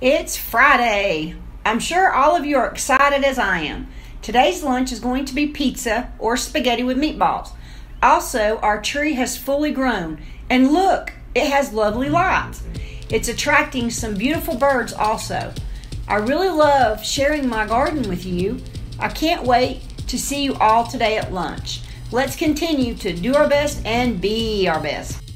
It's Friday. I'm sure all of you are excited as I am. Today's lunch is going to be pizza or spaghetti with meatballs. Also, our tree has fully grown, and look, it has lovely lights. It's attracting some beautiful birds also. I really love sharing my garden with you. I can't wait to see you all today at lunch. Let's continue to do our best and be our best.